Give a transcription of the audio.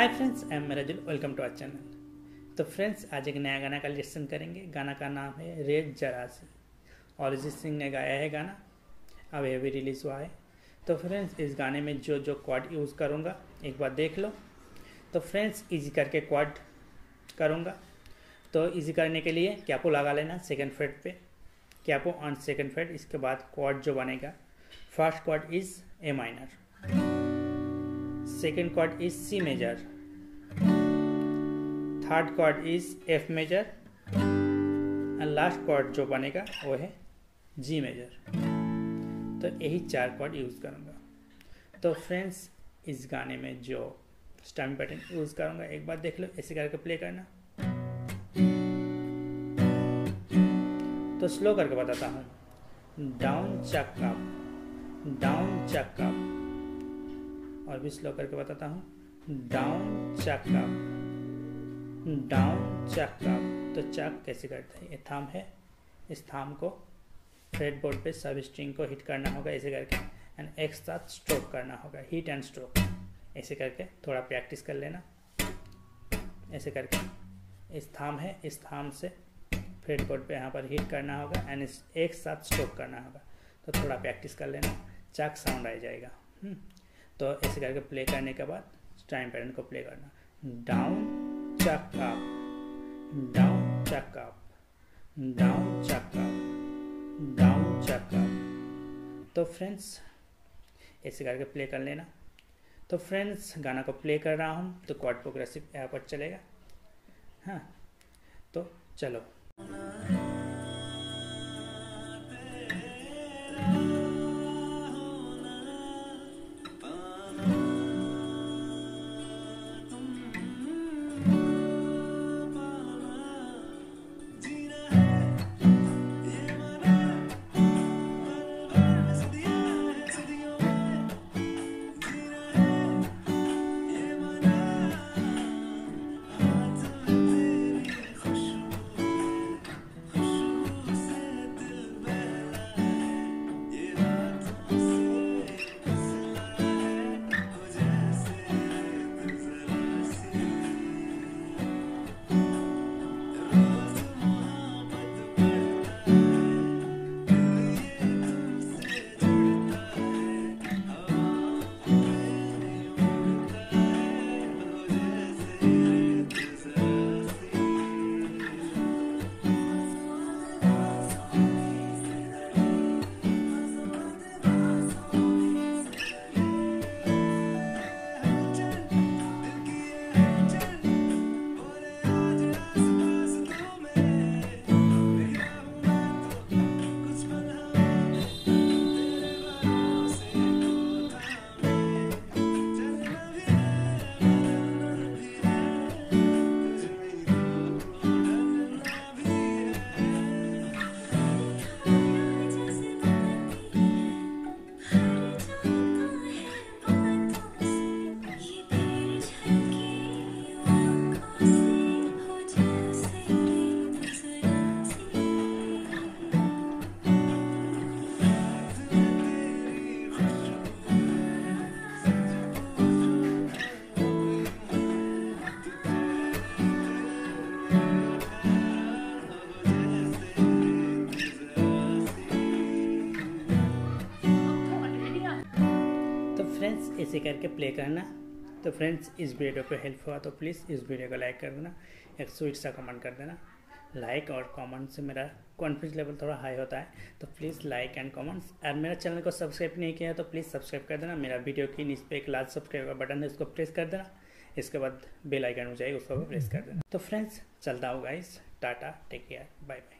Hi friends I am Merajul welcome to our channel तो friends आज एक नया गाना का लिसन करेंगे। गाना का नाम है रेड जरासी। और अरिजीत सिंह ने गाया है गाना। अब ये भी रिलीज़ हुआ है। तो फ्रेंड्स इस गाने में जो जो क्वाड यूज़ करूँगा, एक बार देख लो। तो फ्रेंड्स इजी करके क्वाड करूँगा। तो इजी करने के लिए कैपो लगा लेना सेकेंड फ्रेड पे। कैपो ऑन सेकेंड फ्रेड इसके बाद क्वाड जो बनेगा first quad is A minor second chord is C major third chord is F major and last chord जो बनेगा, वो है जी मेजर। तो यही चार chord यूज़ करूँगा। तो फ्रेंड्स, इस गाने में जो स्टैम्प पैटर्न यूज़ करूँगा, एक बार देख लो, ऐसे करके प्ले करना। तो स्लो करके बताता हूँ। Down chuck up down chuck up और भी स्लो करके बताता हूँ। Down chuck up down chuck up तो चक कैसे करते हैं? ये थाम है। इस थाम को फ्रेड बोर्ड पे सब स्ट्रिंग को हिट करना होगा ऐसे करके। एंड एक साथ स्ट्रोक करना होगा। हिट एंड स्ट्रोक ऐसे करके थोड़ा प्रैक्टिस कर लेना। ऐसे करके। इस थाम है। इस थाम से फ्रेड बोर्ड पे यहाँ पर हिट करना होगा एंड एक साथ स्ट्रोक करना होगा। तो थोड़ा प्रैक्टिस कर लेना। चक साउंड आ जाएगा। हम्म। तो ऐसे करके प्ले करने के बाद टाइम पैटर्न को प्ले करना। Down chuck up down chuck up down chuck up down chuck up तो फ्रेंड्स ऐसे करके प्ले कर लेना। तो फ्रेंड्स गाना को प्ले कर रहा हूँ तो क्वाड प्रोग्रेसिव यहाँ पर चलेगा। हाँ तो चलो। फ्रेंड्स ऐसे करके प्ले करना। तो फ्रेंड्स इस वीडियो को हेल्प हुआ तो प्लीज़ इस वीडियो को लाइक कर देना। एक स्वीट सा कमेंट कर देना। लाइक और कमेंट से मेरा कॉन्फिडेंस लेवल थोड़ा हाई होता है। तो प्लीज़ लाइक एंड कमेंट्स और मेरा चैनल को सब्सक्राइब नहीं किया तो प्लीज़ सब्सक्राइब कर देना। मेरा वीडियो की नीचे पे एक लाल सब्सक्राइब का बटन है, उसको प्रेस कर देना। इसके बाद बेल आइकन हो जाएगी, उसको भी प्रेस कर देना। तो फ्रेंड्स चलता होगा इस tata take care bye bye